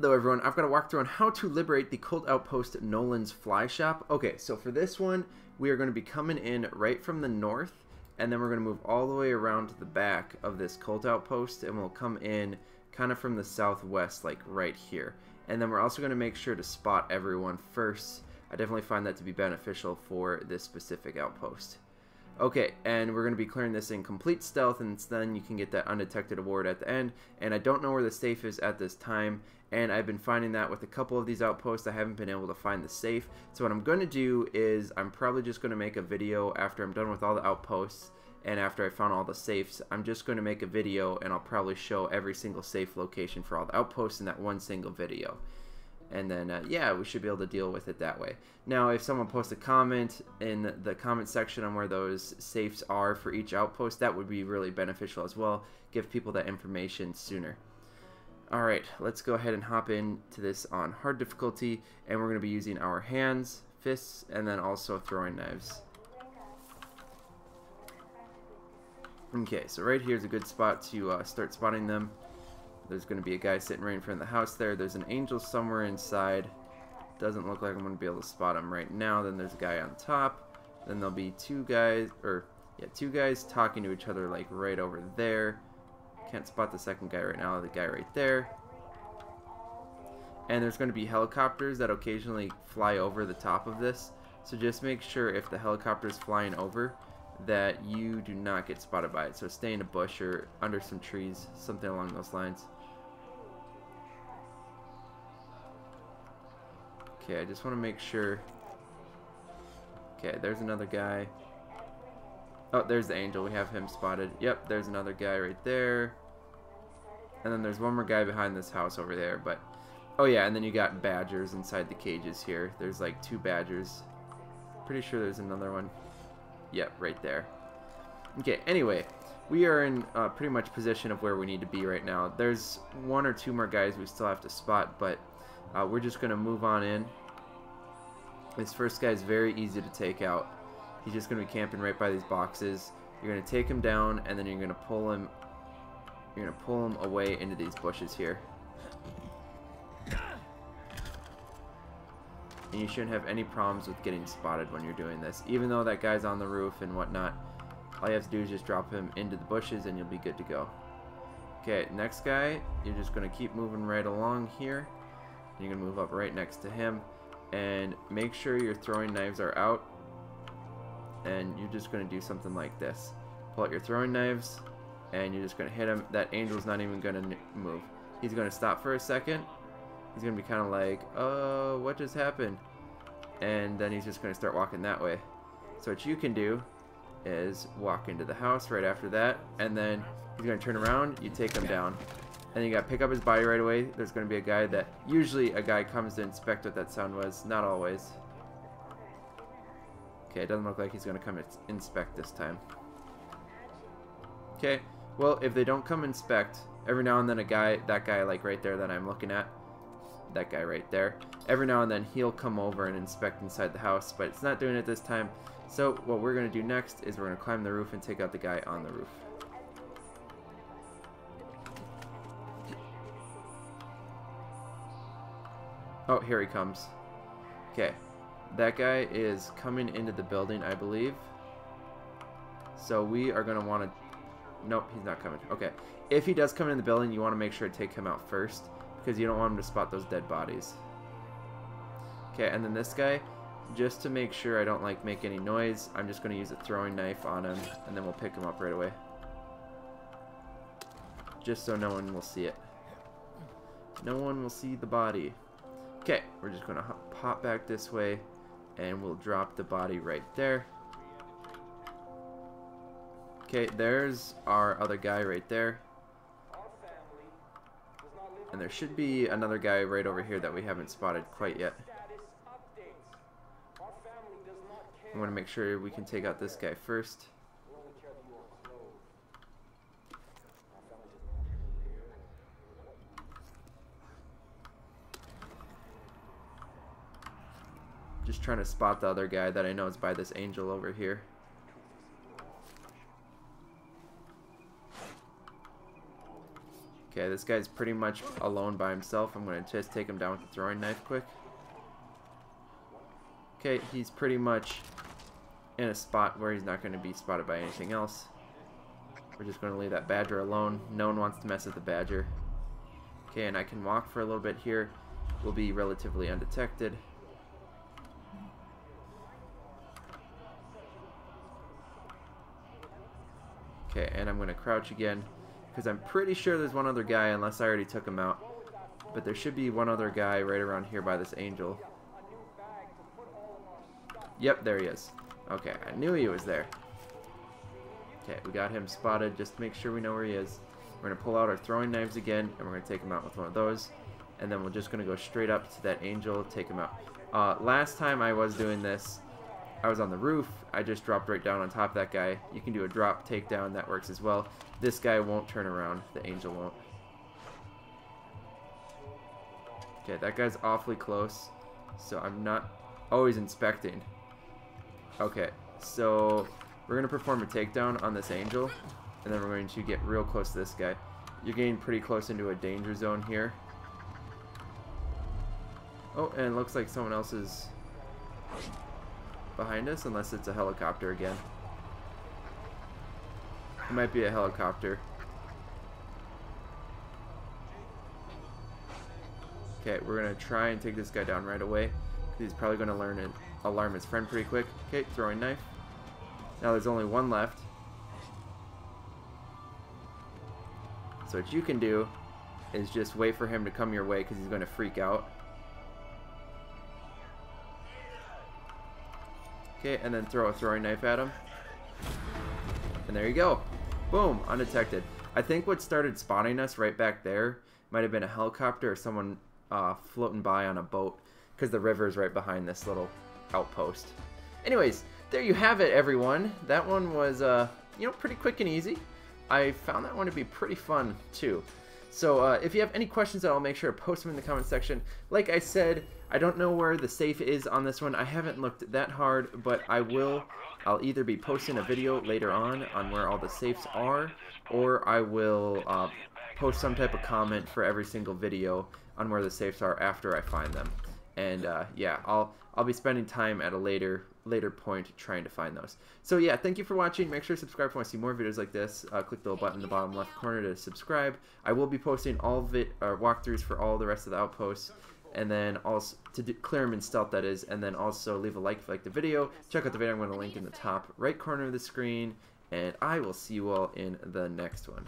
Hello everyone, I've got a walkthrough on how to liberate the cult outpost Nolan's Fly Shop. Okay, so for this one, we are going to be coming in right from the north, and then we're going to move all the way around to the back of this cult outpost, and we'll come in kind of from the southwest, like right here. And then we're also going to make sure to spot everyone first. I definitely find that to be beneficial for this specific outpost. Okay, and we're going to be clearing this in complete stealth, and then you can get that undetected award at the end. And I don't know where the safe is at this time, and I've been finding that with a couple of these outposts, I haven't been able to find the safe. So what I'm going to do is I'm probably just going to make a video after I'm done with all the outposts, and after I found all the safes, I'm just going to make a video, and I'll probably show every single safe location for all the outposts in that one single video and then uh, yeah we should be able to deal with it that way. Now if someone posts a comment in the comment section on where those safes are for each outpost that would be really beneficial as well. Give people that information sooner. Alright let's go ahead and hop into this on hard difficulty and we're going to be using our hands fists and then also throwing knives. Okay so right here is a good spot to uh, start spotting them there's going to be a guy sitting right in front of the house there. There's an angel somewhere inside. Doesn't look like I'm going to be able to spot him right now. Then there's a guy on top. Then there'll be two guys, or yeah, two guys talking to each other like right over there. Can't spot the second guy right now. The guy right there. And there's going to be helicopters that occasionally fly over the top of this. So just make sure if the helicopter is flying over that you do not get spotted by it. So stay in a bush or under some trees, something along those lines. Okay, I just want to make sure. Okay, there's another guy. Oh, there's the angel. We have him spotted. Yep, there's another guy right there. And then there's one more guy behind this house over there. But, oh yeah, and then you got badgers inside the cages here. There's like two badgers. Pretty sure there's another one. Yep, right there. Okay, anyway, we are in uh, pretty much position of where we need to be right now. There's one or two more guys we still have to spot, but uh, we're just going to move on in. This first guy is very easy to take out. He's just going to be camping right by these boxes. You're going to take him down, and then you're going to pull him. You're going to pull him away into these bushes here. And you shouldn't have any problems with getting spotted when you're doing this. Even though that guy's on the roof and whatnot, all you have to do is just drop him into the bushes and you'll be good to go. Okay, next guy, you're just going to keep moving right along here. You're going to move up right next to him and make sure your throwing knives are out and you're just going to do something like this. Pull out your throwing knives and you're just going to hit him. That angel's not even going to move. He's going to stop for a second. He's going to be kind of like oh what just happened? And then he's just going to start walking that way. So what you can do is walk into the house right after that and then he's going to turn around you take him down and you got to pick up his body right away. There's to be a guy that, usually a guy comes to inspect what that sound was. Not always. Okay, it doesn't look like he's to come inspect this time. Okay, well, if they don't come inspect, every now and then a guy, that guy like right there that I'm looking at, that guy right there, every now and then he'll come over and inspect inside the house, but it's not doing it this time. So what we're to do next is we're to climb the roof and take out the guy on the roof. Oh, here he comes. Okay. That guy is coming into the building, I believe. So we are going to want to... Nope, he's not coming. Okay. If he does come in the building, you want to make sure to take him out first. Because you don't want him to spot those dead bodies. Okay, and then this guy, just to make sure I don't like make any noise, I'm just going to use a throwing knife on him. And then we'll pick him up right away. Just so no one will see it. No one will see the body. Okay, we're just to pop back this way and we'll drop the body right there. Okay, there's our other guy right there. And there should be another guy right over here that we haven't spotted quite yet. I want to make sure we can take out this guy first. Just trying to spot the other guy that I know is by this angel over here. Okay, this guy's pretty much alone by himself. I'm going to just take him down with the throwing knife quick. Okay, he's pretty much in a spot where he's not going to be spotted by anything else. We're just going to leave that badger alone. No one wants to mess with the badger. Okay, and I can walk for a little bit here. We'll be relatively undetected. Okay, and I'm going to crouch again because I'm pretty sure there's one other guy unless I already took him out. But there should be one other guy right around here by this angel. Yep, there he is. Okay, I knew he was there. Okay, we got him spotted. Just make sure we know where he is. We're going to pull out our throwing knives again, and we're going to take him out with one of those. And then we're just going to go straight up to that angel, take him out. Uh, last time I was doing this, I was on the roof. I just dropped right down on top of that guy. You can do a drop takedown. That works as well. This guy won't turn around. The angel won't. Okay, that guy's awfully close. So I'm not always inspecting. Okay, so we're going to perform a takedown on this angel. And then we're going to get real close to this guy. You're getting pretty close into a danger zone here. Oh, and looks like someone else is behind us, unless it's a helicopter again. It might be a helicopter. Okay, we're going to try and take this guy down right away. He's probably going to learn and alarm his friend pretty quick. Okay, throwing knife. Now there's only one left. So what you can do is just wait for him to come your way because he's going to freak out. Okay, and then throw a throwing knife at him. And there you go. Boom, undetected. I think what started spotting us right back there might have been a helicopter or someone uh, floating by on a boat because the river is right behind this little outpost. Anyways, there you have it, everyone. That one was, uh, you know, pretty quick and easy. I found that one to be pretty fun, too. So uh, if you have any questions, I'll make sure to post them in the comment section. Like I said, I don't know where the safe is on this one. I haven't looked that hard, but I will. I'll either be posting a video later on on where all the safes are, or I will uh, post some type of comment for every single video on where the safes are after I find them. And uh, yeah, I'll I'll be spending time at a later later point trying to find those. So yeah, thank you for watching. Make sure to subscribe if you want to see more videos like this. Uh, click the little button in the bottom left corner to subscribe. I will be posting all of it, uh, walkthroughs for all the rest of the outposts and then also to do, clear them in stealth that is and then also leave a like if you like the video check out the video i'm going to link in the top right corner of the screen and i will see you all in the next one